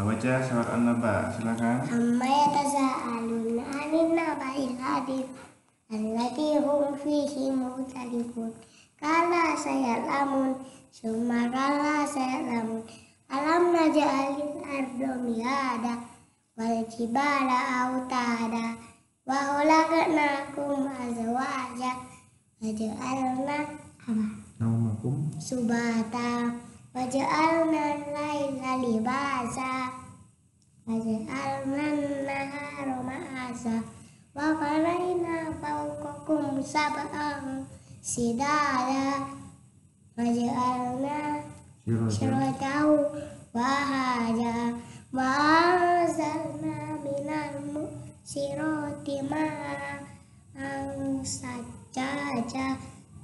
Baca surat An-Naba, silakan. Amma yatasaaluna 'anil naba'il 'adzim allati hum fihi mukhtalifun. Kala sayalamun summa kala sayalamun alam naj'alil arda mihada wal jibala autada wa khalaqnakum azwaja wa ja'alna apa Naumakum. subata wa ja'alna laila libasa wa ja'alna nahara ma'asa wa banayna fawqakum sab'an sidada wa ja'alna Sirajan. syuratahu wa